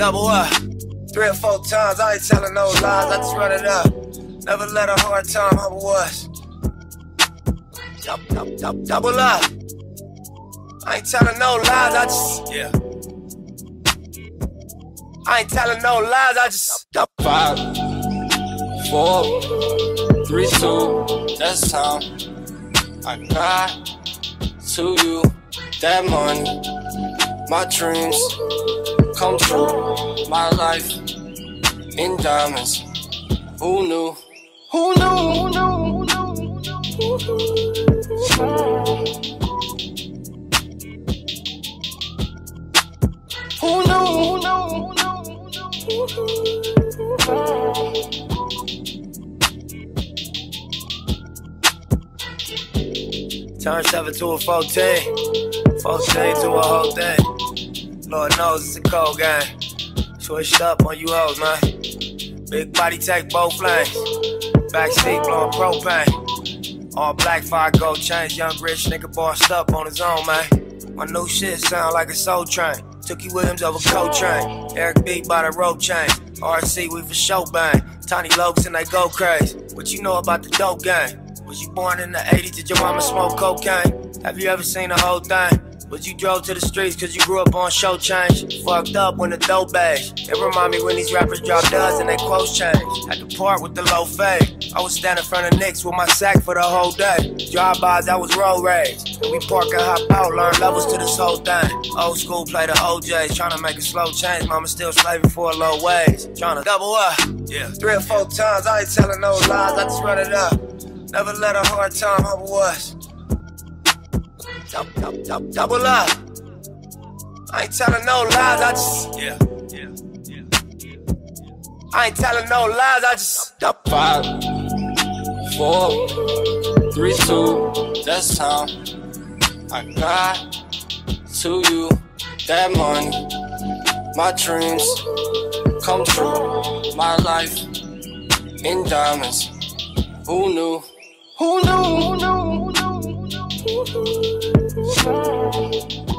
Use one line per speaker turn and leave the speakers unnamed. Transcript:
double up. Three or four times, I ain't telling no lies, I just run it up. Never let a hard time humble us. Double, double, double up. I ain't telling no lies, I just, yeah. I ain't telling no lies, I just.
Five, four, three, two, that's time. I got to you that money, my dreams come true, my life in diamonds. Who knew? Who knew? Who knew? Who knew? Who knew? Who knew?
Turn 7 to a 14, 14 to a whole thing. Lord knows it's a cold game. Switched up on you hoes, man. Big body take both lanes. Backseat blowing propane. All black fire gold chains. Young rich nigga bossed up on his own, man. My new shit sound like a soul train. Tookie Williams over Coltrane. Eric B by the rope chain. RC, we for show bang. Tiny Locs and they go crazy. What you know about the dope game? Was you born in the 80s? Did your mama smoke cocaine? Have you ever seen the whole thing? Was you drove to the streets cause you grew up on show change? Fucked up when the dope bags. It remind me when these rappers drop duds and they quotes change. Had to part with the low fade. I was standing in front of Nix with my sack for the whole day. Drive-bys, I was road rage. We park and hop out, learn levels to this whole thing. Old school play the O'Jays, trying to make a slow change. Mama still slaving for a low wage. Trying to double up. Yeah. Three or four times, I ain't telling no lies, I just run it up. Never let a hard time humble us. Double, double, double, double up. I ain't telling no lies, I just. Yeah, yeah, yeah. I ain't telling no lies, I just. Double.
Five, four, three, two, that's time. I got to you that money, my dreams come true, my life in diamonds. Who knew? Who knew? Who knew? Who knew?